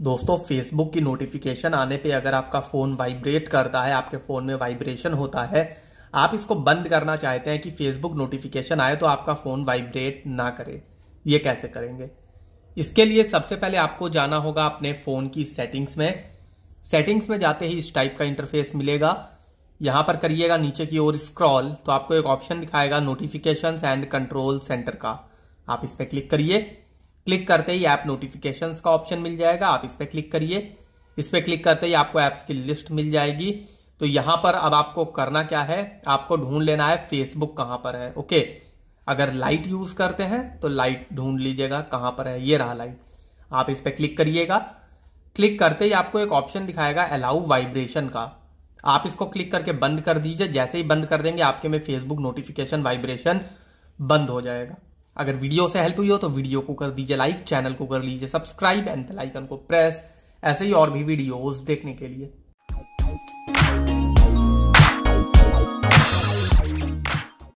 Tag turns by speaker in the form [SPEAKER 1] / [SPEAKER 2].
[SPEAKER 1] दोस्तों फेसबुक की नोटिफिकेशन आने पे अगर आपका फ़ोन वाइब्रेट करता है, आपके फ़ोन में वाइब्रेशन होता है, आप इसको बंद करना चाहते हैं कि फेसबुक नोटिफिकेशन आए तो आपका फ़ोन वाइब्रेट ना करे। ये कैसे करेंगे? इसके लिए सबसे पहले आपको जाना होगा अपने फ़ोन की सेटिंग्स में। सेटिंग्स में जाते ही इस टाइप का इंटरफेस मिलेगा। यहाँ पर करिएगा नीचे की ओर स्क्रॉल तो आपको एक ऑप्शन दिखाएगा नोटिफिकेशन एंड कंट्रोल सेंटर का। आप इस पर क्लिक करिए। क्लिक करते ही ऐप नोटिफिकेशन का ऑप्शन मिल जाएगा। आप इस पर क्लिक करिए। इस पर क्लिक करते ही आपको ऐप्स की लिस्ट मिल जाएगी। तो यहाँ पर अब आपको करना क्या है? आपको ढूंढ लेना है फेसबुक कहाँ पर है। ओके? अगर लाइट यूज़ करते हैं तो लाइट ढूंढ लीजिएगा कहाँ पर है। ये रहा लाइट आप इस पर क्लिक करिएगा। क्लिक करते ही आपको एक ऑप्शन दिखाएगा अलाउ वाइब्रेशन का। आप इसको क्लिक करके बंद कर दीजिए। जैसे ही बंद कर देंगे, आपके में फेसबुक नोटिफिकेशन वाइब्रेशन बंद हो जाएगा। अगर वीडियो से हेल्प हुई हो तो वीडियो को कर दीजिए लाइक, चैनल को कर लीजिए सब्सक्राइब, एंड बेल आइकन को प्रेस, ऐसे ही और भी वीडियोस देखने के लिए।